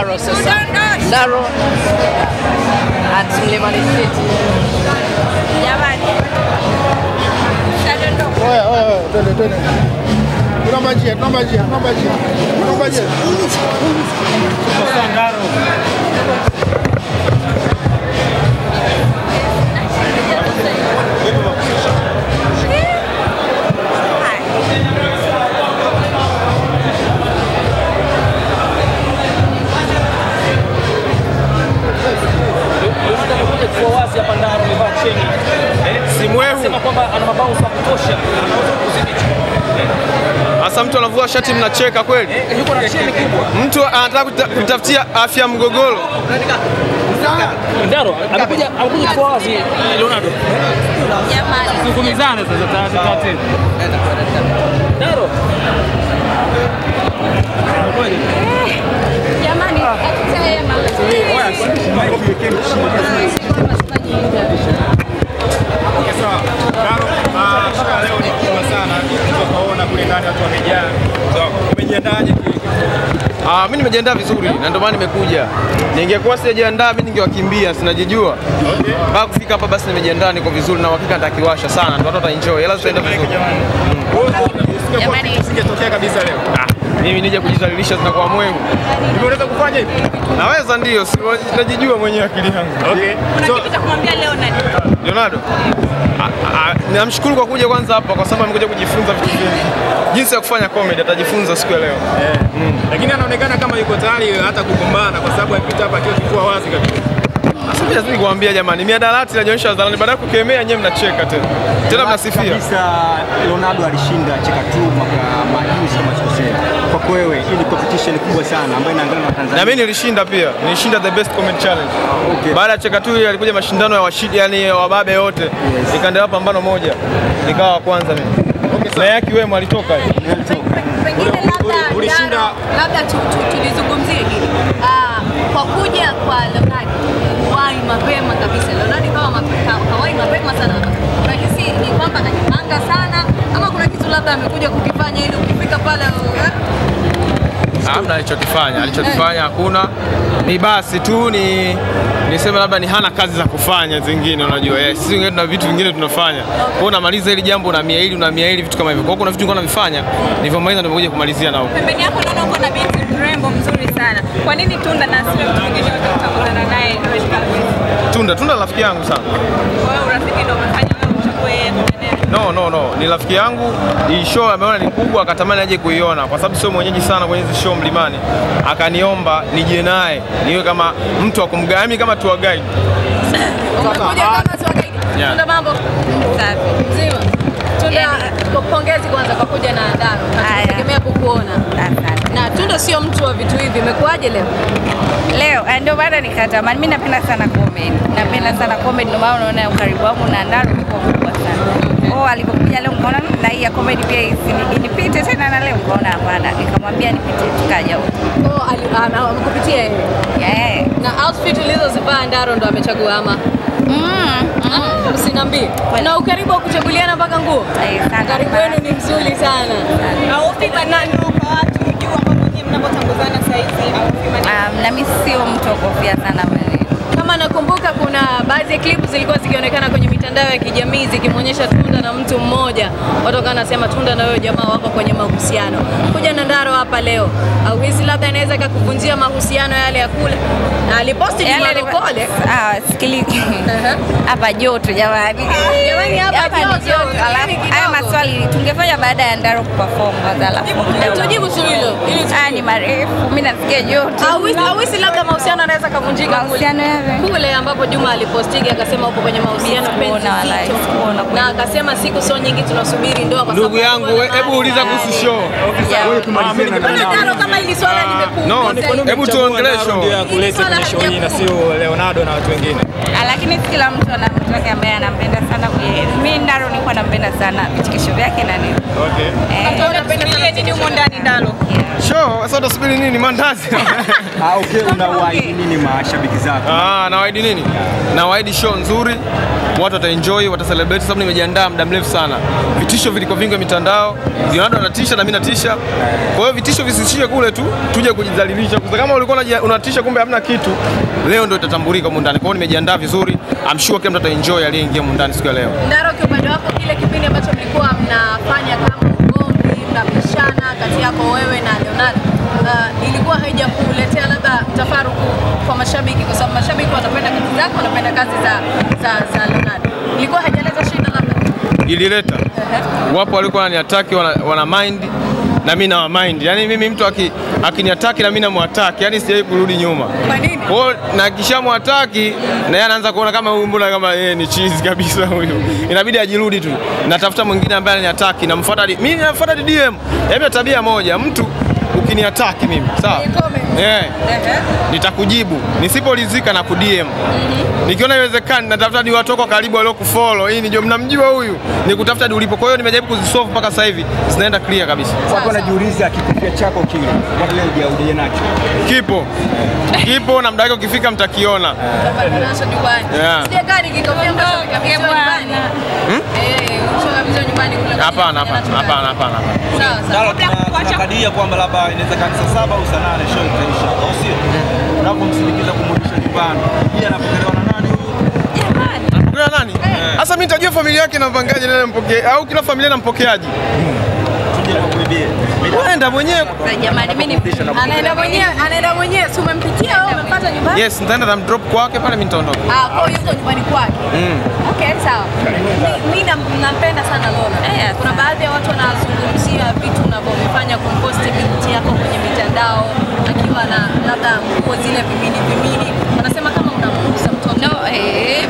Ndaro sasa. Ndaro at Mlimani City. Jamani. Oya, oya, oya, twende, twende. Tunaomba njia, tunaomba njia, tunaomba njia. Tunaomba njia. Anakuja cheni. Simwehu. Sema kwamba ana ya kutosha. Anaweza kuzidi. Hasa mtu anavua shati mnacheka kweli? Eh, Yuko na cheni kubwa. Mtu anataka kuta- kutafutia afya mgogoro. Ndaro amekuja amekuja kwa wazi Leonardo. Jamani. Tukumizane sasa. Ndaro. Jamani, atusema. Sawa. Daro, ah, shika leo ni kubwa sana. Tukaona kule ndani watu wamejaa. So, umejiandaje ki- Ah, mimi nimejiandaa vizuri na ndio maana nimekuja. Ningekuwa sijajiandaa mimi ningewakimbia, sinajijua. Okay. Baada kufika hapa basi nimejiandaa, niko vizuri na uhakika nitakiwasha sana, ndio watu wataenjoy. Ila tutaenda vizuri. Jamani. Isingetokea kabisa leo. Ah, mimi nije kujizalilisha zinakuwa mwengu. Unaweza kufanya hivi? Naweza ndio, najijua mwenyewe akili yangu. Okay. So, Kitu cha kumwambia Leonardo? Leonardo, namshukuru kwa kuja kwanza hapa kwa sababu amekuja kujifunza vitu vingi. Jinsi ya kufanya comedy atajifunza siku ya leo. Yeah. Mm. lakini anaonekana kama yuko tayari hata kukumbana kwa sababu alipita hapa akiwa kifua wazi kabisa. Sasa mimi lazima kuambia jamani, miadarati najionyesha hadharani, baada ya kukemea nyewe mnacheka tena. Tena mnasifia. kabisa Leonardo alishinda cheka tu mwaka majuzi. Kwako wewe, hii ni competition kubwa sana ambayo inaangaliwa na Tanzania. Na mimi nilishinda pia, nilishinda the best comedy challenge. Okay. Baada ya cheka tu alikuja mashindano ya washidi, yani wababe wote. Yes. Nikaendelea pambano moja. Nikawa wa kwanza mimi. Okay, Na yaki wewe alitoka hiyo. Pengine labda ulishinda- labda tu- tu- tulizungumzie hili Ah, kwa kuja kwa Leonard wai mapema kabisa. Leonard kama mape- ka- kawai mapema sana. Unahisi ni kwamba anajipanga sana ama kuna kitu labda amekuja kukifanya ili ukifika pale? Hamna alichokifanya, alichokifanya hakuna. Ni basi tu ni niseme labda ni hana kazi za kufanya zingine, unajua yes. Sisi wengine tuna vitu vingine tunafanya. kwao hiyo unamaliza hili jambo na mia hili na mia hili vitu kama hivyo. Kwa hiyo kuna vitu nilikuwa navifanya, nilivyomaliza ndio nimekuja kumalizia nao. Pembeni yako naona uko na binti mrembo mzuri sana. Kwa nini Tunda na sio mtu mwingine utakutana naye Tunda, Tunda rafiki yangu sana. Kwa hiyo urafiki ndio umefanya No, no, no, ni rafiki yangu. Hii show ameona ni kubwa, akatamani aje kuiona kwa sababu sio mwenyeji sana kwenye hizi show Mlimani. Akaniomba nije naye niwe kama mtu wa kumguide, mimi kama tour guide. Umekuja kama tour guide. Yeah. Mambo. Safi. Mzima. Hivi. Imekuwaje leo? Leo ah, ndio maana nikatamani, mimi napenda sana comedy, napenda sana comedy, ndio maana unaona ukaribu wangu na Ndaro uko mkubwa sana. Oh, alipokuja leo nikaona "Mm, na hii ya comedy pia inipite tena, na leo nikaona hapana, nikamwambia nipite, tukaja huko. Oh, ali- ana- amekupitia yeye. Yeah. Na outfit ulizozivaa Ndaro ndo amechagua ama? Mm, Ah, Usiniambie. Na ukaribu wa kuchaguliana mpaka nguo. Eh, sana. Ukaribu wenu ni mzuri sana. Um, na mimi sio mtu wa kofia sana maneno. Kama nakumbuka kuna baadhi ya klipu zilikuwa zikionekana kwenye mitandao ya kijamii zikimwonyesha Tunda na mtu mmoja, watu wakawa wanasema Tunda na wewe jamaa wako kwenye mahusiano. Kuja na Ndaro hapa leo, au hisi labda inaweza ikakuvunjia mahusiano yale ya kule, na aliposti Juma ni- Lokole. Ah, sikili hapa joto jamani. Jamani, hapa ni joto. Alafu haya maswali tungefanya baada ya Ndaro kuperform alafu Tujibu tu hilo. Ah, ni marefu, mimi nasikia joto. Au hisi- labda mahusiano yanaweza kavunjika kule. Kule ambapo Juma alipostiga akasema uko kwenye mahusiano penzi sikuona wala, zito. sikuona kweli. na akasema siku sio nyingi tunasubiri ndoa kwa Ndugu yangu, hebu uliza kuhusu show. Wewe tumalizie na Mbona Ndaro. Ndaro kama hili swala limekuwa hebu tuongelee show. Ndio ya kuleta kwenye show hii na sio Leonardo na watu wengine. Ah, lakini kila mtu ana mtu wake ambaye anampenda sana. Mimi Ndaro nilikuwa nampenda sana vichekesho vyake na nini. Okay. Eh, Unapenda sana nini huko ndani Ndalo? Show, sasa utasubiri nini? Mandazi. Ah, okay, unawaahidi nini mashabiki zako? Ah, nawaahidi nini? Nawaahidi show nzuri, watu wataenjoy, watacelebrate sababu nimejiandaa muda mrefu sana. Vitisho viliko vingi mitandao, Leonardo anatisha na mimi natisha. Kwa hiyo vitisho visishie kule tu, tuje kujidhalilisha. Kwa kama ulikuwa unatisha kumbe hamna kitu, leo ndio itatambulika huko ndani. Kwa hiyo nimejiandaa vizuri. I'm sure kila mtu ataenjoy aliyeingia huko ndani siku ya leo. Ndaro, upande wako, kile kipindi ambacho mlikuwa mnafanya kama ugomvi, mnabishana kati yako wewe na Leonardo, uh, ilikuwa haijakuletea labda tafaruku kwa mashabiki, kwa sababu mashabiki wanapenda kazi zako, wanapenda kazi za, za, za Leonardo, ilikuwa haijaleta shida labda? Ilileta wapo walikuwa wananiataki wana, wana mind na mimi na mind. Yani mimi mtu aki- akiniataki na mimi namwataki, yani sijai kurudi nyuma. Kwa hiyo na kishamwataki na yeye anaanza kuona kama huyu mbona kama yeye ni cheese kabisa huyu. Inabidi ajirudi tu. Natafuta mwingine ambaye ananiataki namfuata mimi nafuata DM. Yaani tabia moja, mtu ukiniataki mimi, sawa? Eh, Ehe. nitakujibu. Nisipolizika na kudm. Nikiona iwezekani natafuta ni watu wako karibu walio kufollow. Hii ndio mnamjua huyu. Nikutafuta ni ulipo. Kwa hiyo nimejaribu kuzisolve mpaka sasa hivi. Zinaenda clear kabisa. Watu wanajiuliza kikofia chako kile, watu leo hujaja nacho. Kipo. Kipo na muda wake ukifika mtakiona. Yeah. Yeah. Nyumbani. Eh, kule. Hapana, hapana, hapana, hapana. Sawa tunakadiria kwamba labda inaweza saa saba au saa nane show itaisha, au sio? Unapomsindikiza kumrudisha nyumbani, yeye anapokelewa na nani huyu? Anapokelewa nani? Sasa mimi nitajua familia yake inampangaje na nampokea au kila familia nampokeaje? Waenda mwenyewe. Jamani, mimi Anaenda mwenyewe, anaenda mwenyewe. Si umempitia au umempata nyumbani? Yes, nitaenda na drop kwake pale mimi nitaondoka. Ah, kwa hiyo yuko nyumbani kwake. Okay, sawa. Mi- Mi nampenda sana Lola. Eh, Kuna baadhi ya watu wanazungumzia vitu kumposti binti yako kwenye mitandao akiwa na labda nguo zile vimini vimini,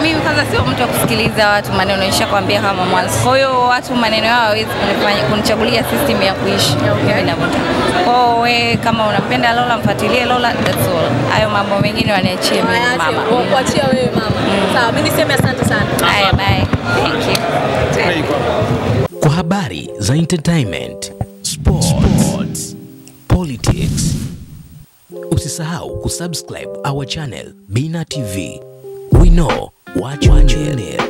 mimi kwanza sio mtu wa kusikiliza watu maneno, nishakwambia kama mwanzo. Kwa hiyo watu maneno yao hawezi kunifanya kunichagulia system ya kuishi okay. ninavyotaka. Kwa hiyo wewe kama unampenda Lola, mfuatilie Lola, that's all. Hayo mambo mengine waniachie mimi mama. kuachia wewe mama. Sawa, mimi niseme asante sana. Haya, bye. Thank you. Kwa habari za entertainment, sports, politics, usisahau kusubscribe our channel Bina TV. We know what you need.